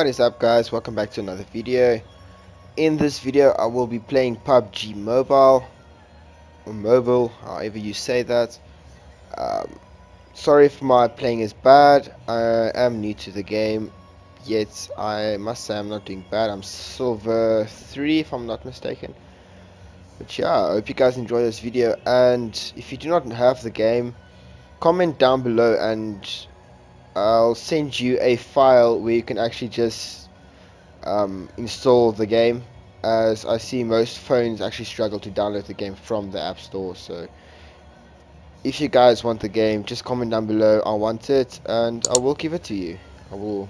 What is up guys, welcome back to another video. In this video I will be playing PUBG Mobile, or Mobile, however you say that. Um, sorry if my playing is bad, I am new to the game, yet I must say I'm not doing bad. I'm Silver 3 if I'm not mistaken. But yeah, I hope you guys enjoy this video and if you do not have the game, comment down below and I'll send you a file where you can actually just um, install the game as I see most phones actually struggle to download the game from the App Store so if you guys want the game just comment down below I want it and I will give it to you. I will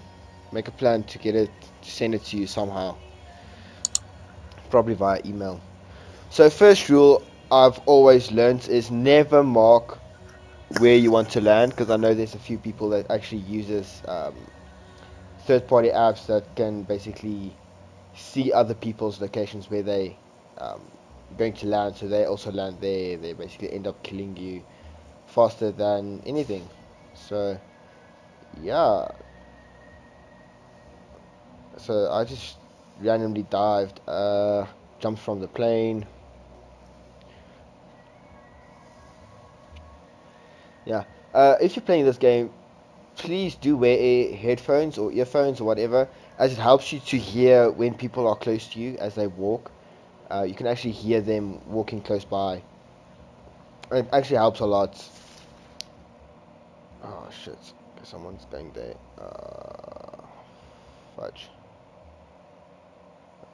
make a plan to get it to send it to you somehow. Probably via email. So first rule I've always learned is never mark where you want to land because I know there's a few people that actually uses um, third-party apps that can basically see other people's locations where they um, going to land. So they also land there. They basically end up killing you faster than anything. So yeah. So I just randomly dived uh, jumped from the plane yeah. Uh, if you're playing this game please do wear headphones or earphones or whatever as it helps you to hear when people are close to you as they walk. Uh, you can actually hear them walking close by. It actually helps a lot. Oh shit. Someone's going there. Uh, fudge.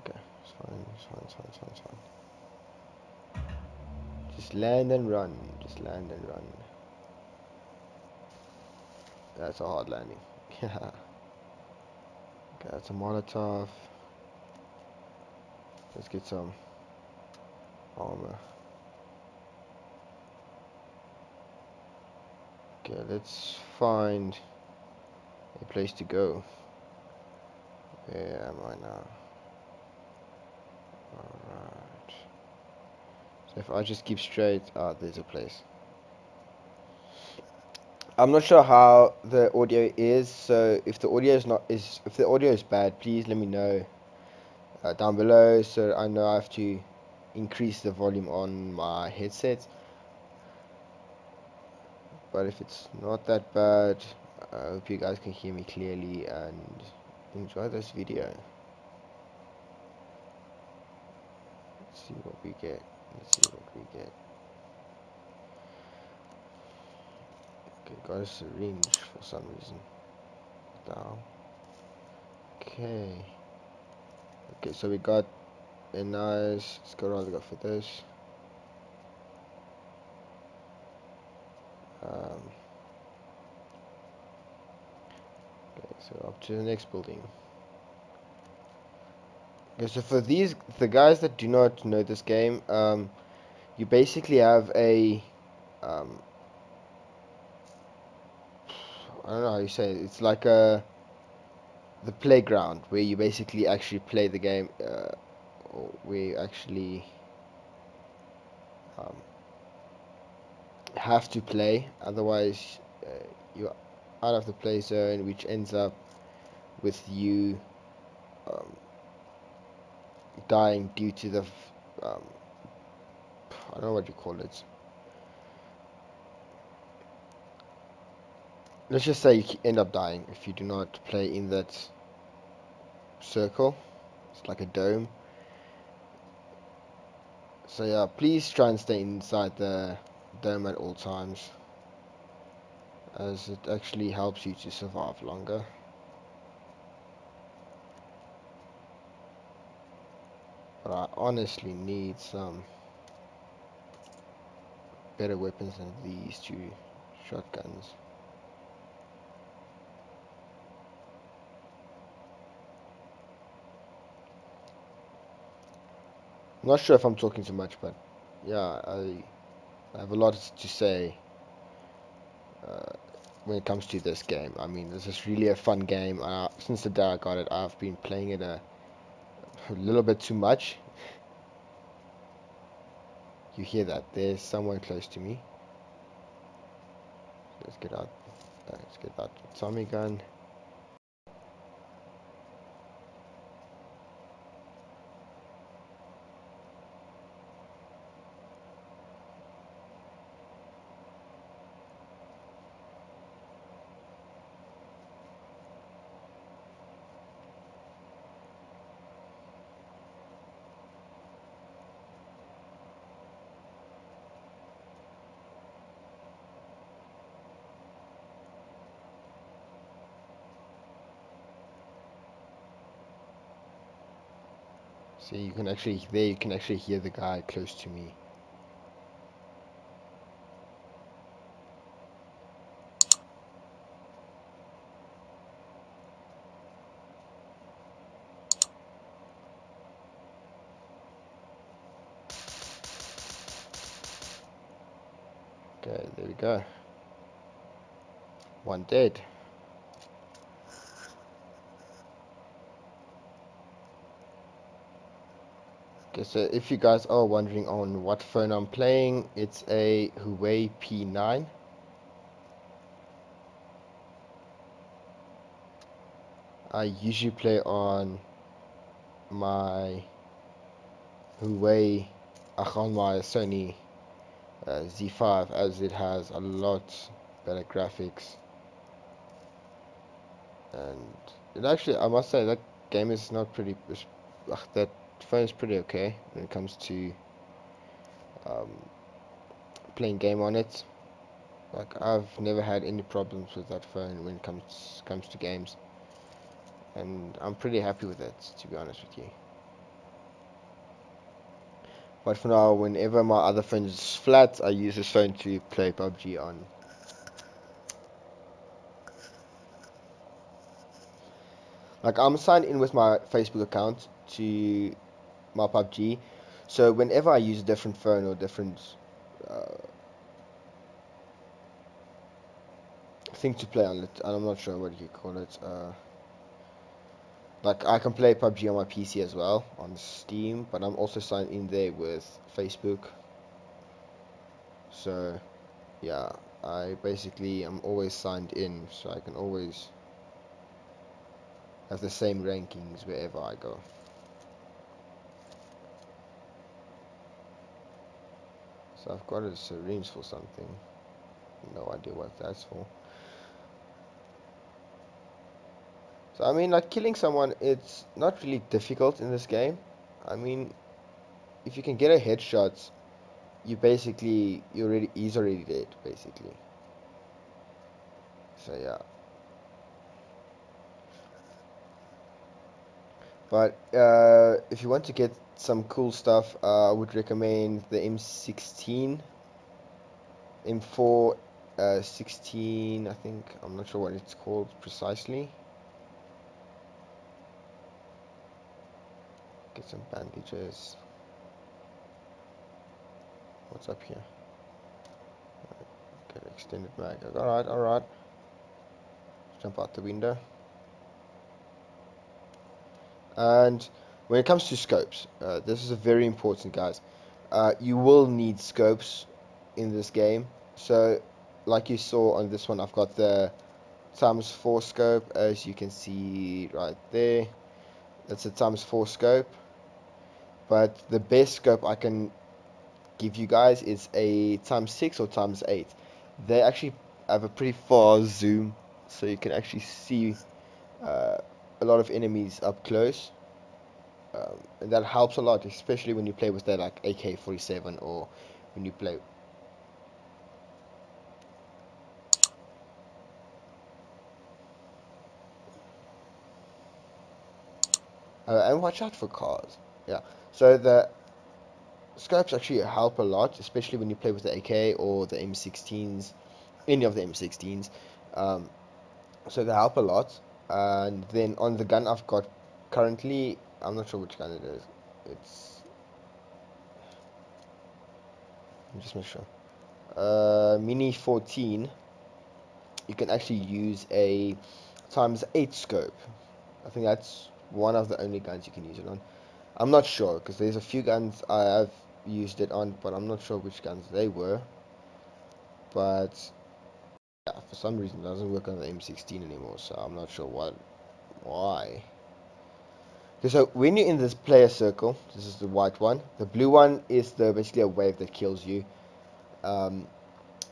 Okay. It's fine it's fine it's fine it's fine, it's fine. just land and run. Just land and run that's a hard landing. Yeah. that's a Molotov. Let's get some armor. Okay, let's find a place to go. Where am I now? Alright. So if I just keep straight, ah, there's a place. I'm not sure how the audio is, so if the audio is not is if the audio is bad, please let me know uh, down below so I know I have to increase the volume on my headset. But if it's not that bad, I hope you guys can hear me clearly and enjoy this video. Let's see what we get. Let's see what we get. Got a syringe for some reason. Down. Okay. Okay, so we got a nice. Go around. We got for this. Um, okay, so up to the next building. Okay, so for these, the guys that do not know this game, um, you basically have a um, I don't know how you say it. It's like a the playground where you basically actually play the game, uh, where you actually um, have to play. Otherwise, uh, you're out of the play zone, which ends up with you um, dying due to the um, I don't know what you call it. Let's just say you end up dying if you do not play in that circle. It's like a dome. So yeah please try and stay inside the dome at all times as it actually helps you to survive longer. But I honestly need some better weapons than these two shotguns I'm not sure if I'm talking too much, but yeah, I, I have a lot to say uh, when it comes to this game. I mean, this is really a fun game. Uh, since the day I got it, I've been playing it a, a little bit too much. You hear that? There's someone close to me. Let's get out. Let's get out Tommy gun. See, you can actually, there you can actually hear the guy close to me. Okay, there we go. One dead. Okay, so if you guys are wondering on what phone I'm playing, it's a Huawei P9. I usually play on my Huawei, on my Sony uh, Z5 as it has a lot better graphics and it actually I must say that game is not pretty that phone is pretty okay when it comes to um, playing game on it. Like I've never had any problems with that phone when it comes comes to games. And I'm pretty happy with it to be honest with you. But for now, whenever my other phone is flat, I use this phone to play PUBG on. Like I'm signed in with my Facebook account to my PUBG, so whenever I use a different phone or different uh, thing to play on it, I'm not sure what you call it. Uh, like I can play PUBG on my PC as well on Steam, but I'm also signed in there with Facebook. So, yeah, I basically am always signed in, so I can always have the same rankings wherever I go. So I've got a syringe for something. No idea what that's for. So I mean, like killing someone, it's not really difficult in this game. I mean, if you can get a headshot, you basically you already he's already dead, basically. So yeah. But uh, if you want to get some cool stuff, uh, I would recommend the M16, M4, uh, 16. I think I'm not sure what it's called precisely. get some bandages. What's up here? Get extended mag. Alright, alright. Jump out the window. And when it comes to scopes, uh, this is a very important, guys. Uh, you will need scopes in this game. So, like you saw on this one, I've got the times 4 scope, as you can see right there. That's a times 4 scope but the best scope I can give you guys is a times 6 or times 8 they actually have a pretty far zoom so you can actually see uh, a lot of enemies up close um, and that helps a lot especially when you play with that like AK-47 or when you play uh, and watch out for cars yeah so the scopes actually help a lot, especially when you play with the AK or the M16s, any of the M16s. Um, so they help a lot. And then on the gun I've got currently, I'm not sure which gun it is. It's just make sure. Uh, Mini 14. You can actually use a times 8 scope. I think that's one of the only guns you can use it on. I'm not sure because there's a few guns I have used it on, but I'm not sure which guns they were. But yeah, for some reason it doesn't work on the M16 anymore, so I'm not sure what, why. Okay, so when you're in this player circle, this is the white one. The blue one is the basically a wave that kills you. Um,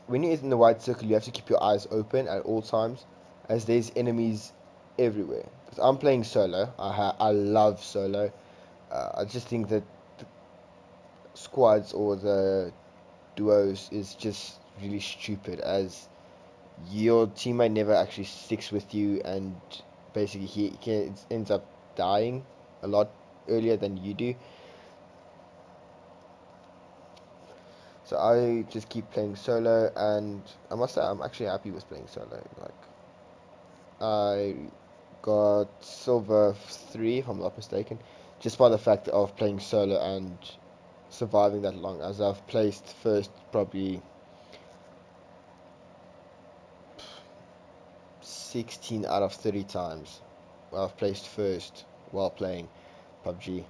when you're in the white circle, you have to keep your eyes open at all times, as there's enemies everywhere. Because I'm playing solo. I I love solo uh, I just think that squads or the duos is just really stupid as your teammate never actually sticks with you and basically he, he ends up dying a lot earlier than you do. So I just keep playing solo, and I must say I'm actually happy with playing solo. Like I got silver three, if I'm not mistaken, just by the fact of playing solo and surviving that long. As I've placed first probably 16 out of 30 times. I've placed first while playing PUBG.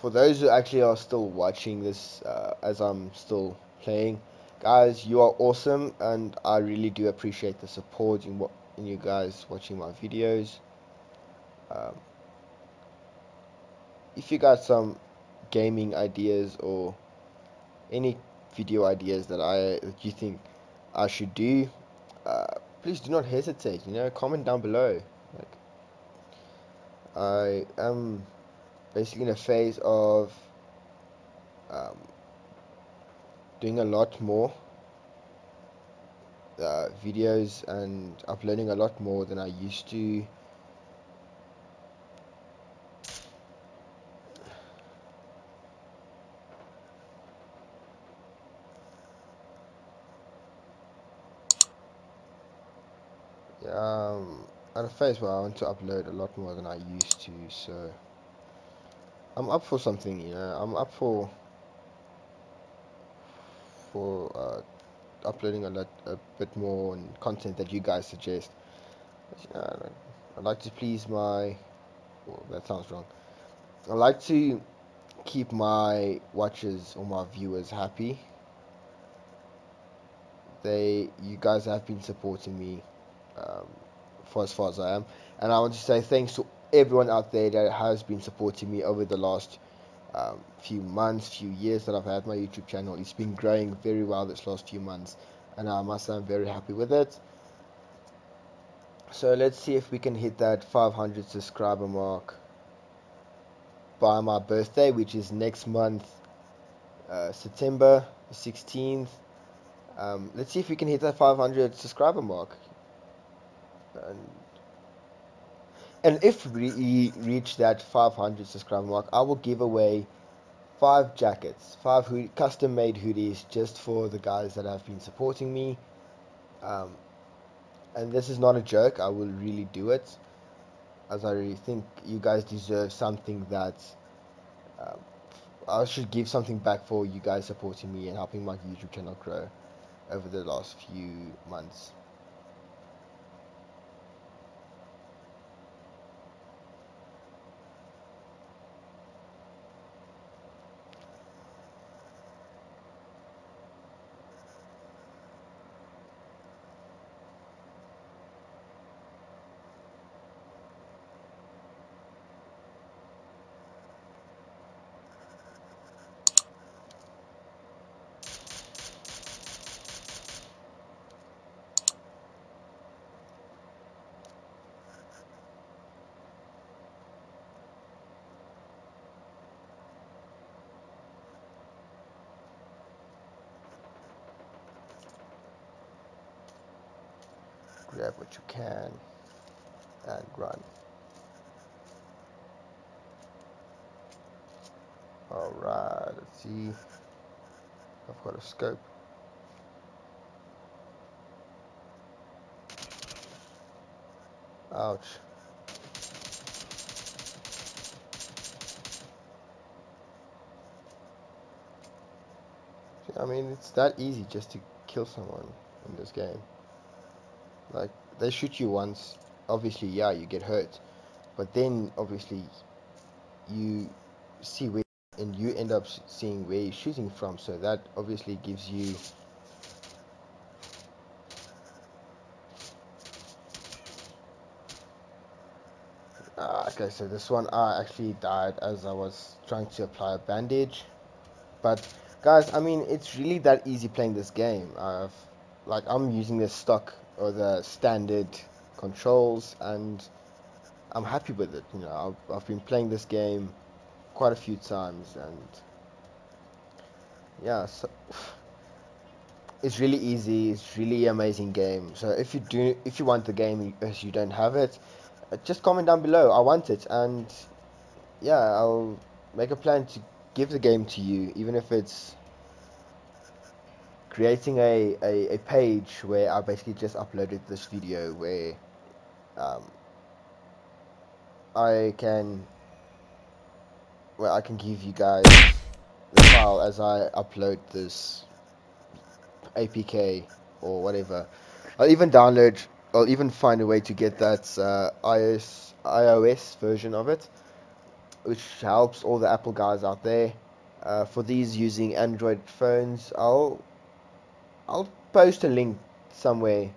for those who actually are still watching this uh, as I'm still playing, guys, you are awesome, and I really do appreciate the support in what in you guys watching my videos. Um, if you got some gaming ideas or any video ideas that I that you think I should do, uh, please do not hesitate. You know, comment down below. Like, I am basically in a phase of um, doing a lot more uh, videos and uploading a lot more than I used to. Phase where I want to upload a lot more than I used to, so I'm up for something, you know. I'm up for for uh, uploading a lot, a bit more content that you guys suggest. You know, I like to please my. Oh, that sounds wrong. I like to keep my watchers or my viewers happy. They, you guys have been supporting me um, for as far as I am, and I want to say thanks to everyone out there that has been supporting me over the last um, few months, few years that I've had my YouTube channel. It's been growing very well this last few months, and I must say I'm very happy with it. So let's see if we can hit that 500 subscriber mark by my birthday, which is next month, uh, September 16th. Um, let's see if we can hit that 500 subscriber mark. And and if we reach that 500 subscriber mark, I will give away five jackets, five custom made hoodies just for the guys that have been supporting me. Um, and this is not a joke, I will really do it. As I really think you guys deserve something that um, I should give something back for you guys supporting me and helping my YouTube channel grow over the last few months. Grab what you can and run. Alright, let's see. I've got a scope. Ouch. I mean, it's that easy just to kill someone in this game. Like, they shoot you once, obviously, yeah, you get hurt. But then, obviously, you see where, and you end up seeing where you're shooting from. So that obviously gives you Uh, okay, so this one I actually died as I was trying to apply a bandage. But guys, I mean, it's really that easy playing this game. I've like I'm using the stock or the standard controls and I'm happy with it you know I've, I've been playing this game quite a few times and yeah so it's really easy. It's really amazing game. So if you do, if you want the game, if you don't have it, uh, just comment down below. I want it, and yeah, I'll make a plan to give the game to you, even if it's creating a, a, a page where I basically just uploaded this video where um, I can where I can give you guys the file as I upload this APK or whatever. I'll even download, I'll even find a way to get that uh, iOS, iOS version of it, which helps all the Apple guys out there. Uh, for these using Android phones, I'll I'll post a link somewhere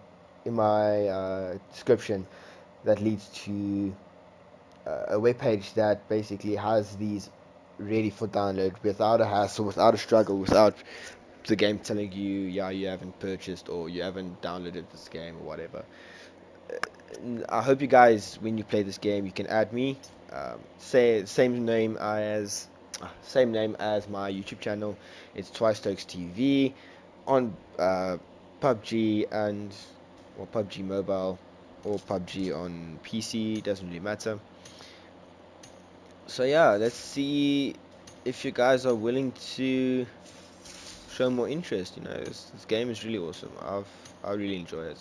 in my uh, description that leads to uh, a web page that basically has these ready for download without a hassle, without a struggle, without the game telling you, yeah, you haven't purchased or you haven't downloaded this game or whatever. Uh, I hope you guys, when you play this game, you can add me. Um, say same name as uh, same name as my YouTube channel. It's Twice Stokes TV on uh, PUBG and or PUBG Mobile or PUBG on PC. Doesn't really matter. So yeah, let's see if you guys are willing to show more interest. You know, this, this game is really awesome. I've I really enjoy it.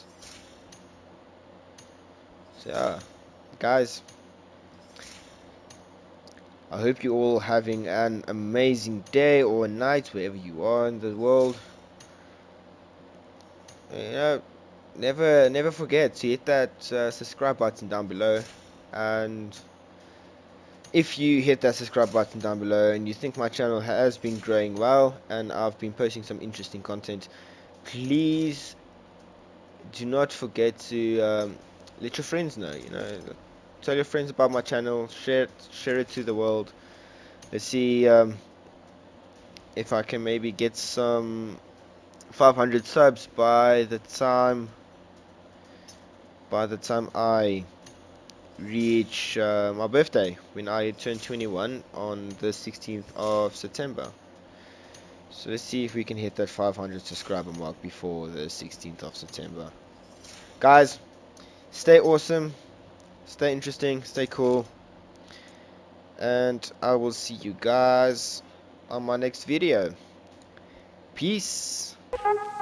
So yeah, guys. I hope you're all having an amazing day or night wherever you are in the world. You know, never never forget. To hit that uh, subscribe button down below. And if you hit that subscribe button down below and you think my channel has been growing well and I've been posting some interesting content please do not forget to um, let your friends know you know. Tell your friends about my channel. Share it, share it to the world. Let's see um, if I can maybe get some 500 subs by the time by the time I reach uh, my birthday when I turn 21 on the 16th of September. So let's see if we can hit that 500 subscriber mark before the 16th of September. Guys, stay awesome, stay interesting, stay cool, and I will see you guys on my next video. Peace. Thank you.